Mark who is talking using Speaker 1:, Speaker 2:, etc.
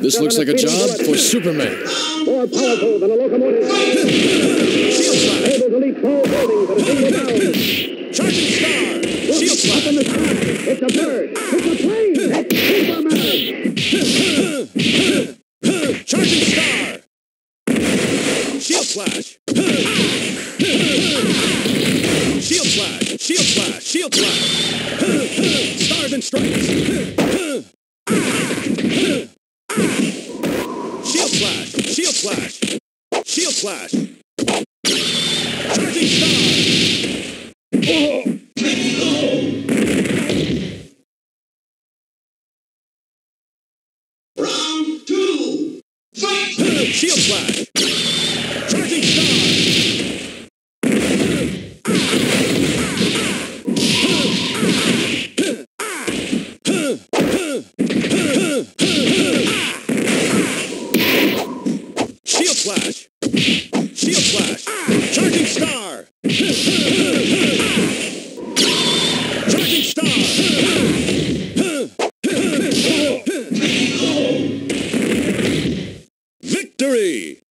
Speaker 1: This looks like a job for Superman.
Speaker 2: More powerful than a locomotive.
Speaker 3: Shield Slash!
Speaker 2: Able to leap tall buildings at a single bound.
Speaker 3: Charging Star! Shield
Speaker 2: Up in the sky. It's a bird. It's a plane. It's Superman.
Speaker 3: Charging Star! Shield Slash! Shield Slash! Shield Slash! Shield Slash! Stars and Stripes! Shield Slash! Slash! Shield Slash! Charging Star! Oh.
Speaker 4: Round two. Fight!
Speaker 3: Shield Slash! Charging Star! Shield Slash. Shield Slash. Charging Star. Charging Star. Victory!